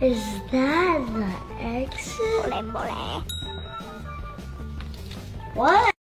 Is that the exit? What?